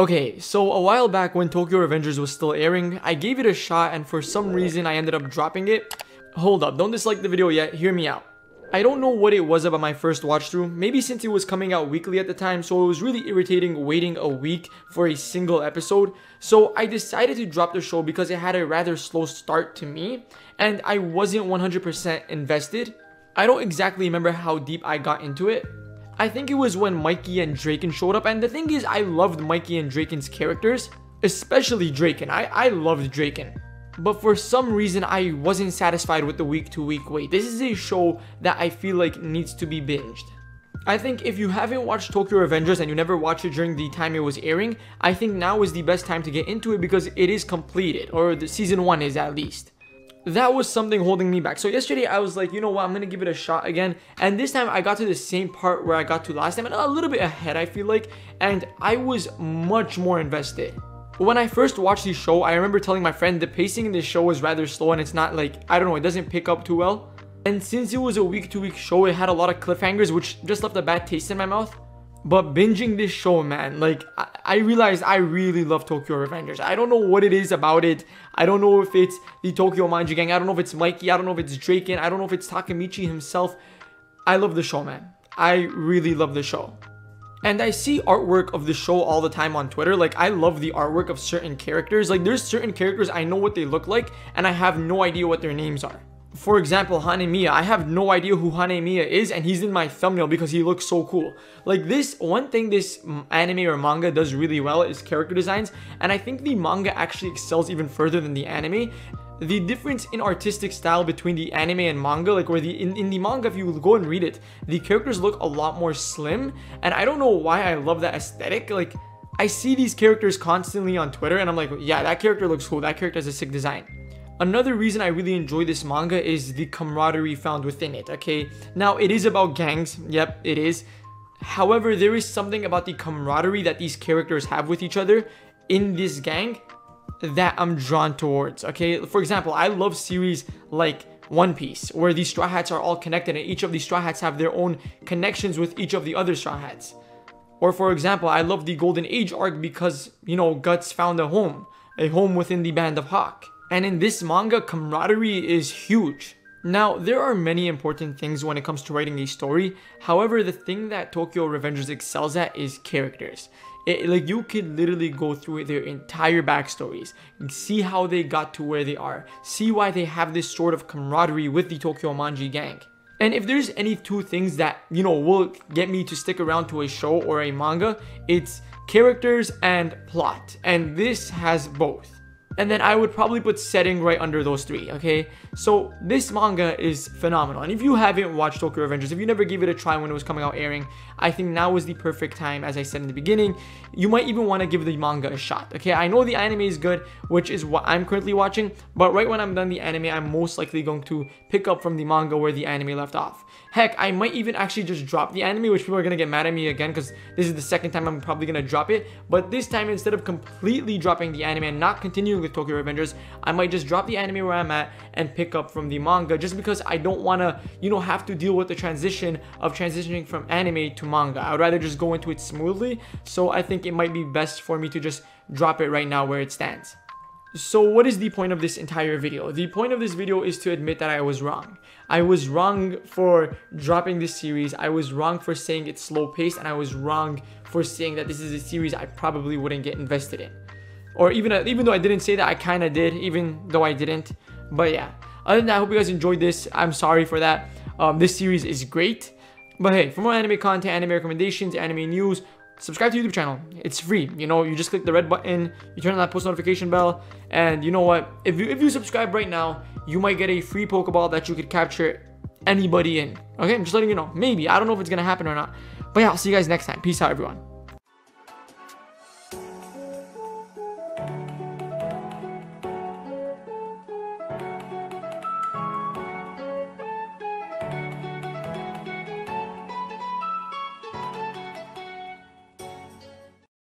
Okay, so a while back when Tokyo Revengers was still airing, I gave it a shot and for some reason I ended up dropping it. Hold up, don't dislike the video yet, hear me out. I don't know what it was about my first watch through, maybe since it was coming out weekly at the time, so it was really irritating waiting a week for a single episode. So I decided to drop the show because it had a rather slow start to me, and I wasn't 100% invested. I don't exactly remember how deep I got into it, I think it was when Mikey and Draken showed up. And the thing is, I loved Mikey and Draken's characters, especially Draken. I, I loved Draken. But for some reason, I wasn't satisfied with the week to week wait. This is a show that I feel like needs to be binged. I think if you haven't watched Tokyo Revengers and you never watched it during the time it was airing, I think now is the best time to get into it because it is completed, or the season 1 is at least that was something holding me back. So yesterday I was like, you know what, I'm gonna give it a shot again. And this time I got to the same part where I got to last time and a little bit ahead, I feel like. And I was much more invested. When I first watched the show, I remember telling my friend the pacing in this show was rather slow and it's not like, I don't know, it doesn't pick up too well. And since it was a week to week show, it had a lot of cliffhangers, which just left a bad taste in my mouth. But binging this show, man, like I, realized I really love Tokyo Revengers. I don't know what it is about it. I don't know if it's the Tokyo Manji gang. I don't know if it's Mikey. I don't know if it's Draken. I don't know if it's Takemichi himself. I love the show, man. I really love the show. And I see artwork of the show all the time on Twitter. Like, I love the artwork of certain characters. Like, there's certain characters I know what they look like, and I have no idea what their names are for example, Hanemiya. I have no idea who Hanemiya is and he's in my thumbnail because he looks so cool. Like this, one thing this anime or manga does really well is character designs and I think the manga actually excels even further than the anime. The difference in artistic style between the anime and manga, like where the in, in the manga, if you go and read it, the characters look a lot more slim and I don't know why I love that aesthetic. Like I see these characters constantly on Twitter and I'm like, yeah, that character looks cool. That character has a sick design. Another reason I really enjoy this manga is the camaraderie found within it, okay? Now, it is about gangs. Yep, it is. However, there is something about the camaraderie that these characters have with each other in this gang that I'm drawn towards, okay? For example, I love series like One Piece, where these Straw Hats are all connected and each of these Straw Hats have their own connections with each of the other Straw Hats. Or for example, I love the Golden Age arc because, you know, Guts found a home, a home within the Band of Hawk. And in this manga, camaraderie is huge. Now, there are many important things when it comes to writing a story. However, the thing that Tokyo Revengers excels at is characters. It, like you could literally go through their entire backstories and see how they got to where they are, see why they have this sort of camaraderie with the Tokyo Manji gang. And if there's any two things that, you know, will get me to stick around to a show or a manga, it's characters and plot. And this has both and then I would probably put setting right under those three, okay? So this manga is phenomenal. And if you haven't watched Tokyo Revengers, if you never gave it a try when it was coming out airing, I think now is the perfect time, as I said in the beginning. You might even want to give the manga a shot, okay? I know the anime is good, which is what I'm currently watching, but right when I'm done the anime, I'm most likely going to pick up from the manga where the anime left off. Heck, I might even actually just drop the anime, which people are to get mad at me again because this is the second time I'm probably to drop it. But this time, instead of completely dropping the anime and not continuing with Tokyo Revengers, I might just drop the anime where I'm at and pick up from the manga just because I don't want to, you know, have to deal with the transition of transitioning from anime to manga. I would rather just go into it smoothly. So I think it might be best for me to just drop it right now where it stands. So what is the point of this entire video? The point of this video is to admit that I was wrong. I was wrong for dropping this series. I was wrong for saying it's slow paced and I was wrong for saying that this is a series I probably wouldn't get invested in. Or even, even though I didn't say that, I kind of did, even though I didn't. But yeah, other than that, I hope you guys enjoyed this. I'm sorry for that. Um, this series is great. But hey, for more anime content, anime recommendations, anime news, subscribe to YouTube channel. It's free. You know, you just click the red button, you turn on that post notification bell, and you know what? If you if you subscribe right now, you might get a free Pokeball that you could capture anybody in. Okay, I'm just letting you know. Maybe. I don't know if it's gonna happen or not. But yeah, I'll see you guys next time. Peace out, everyone.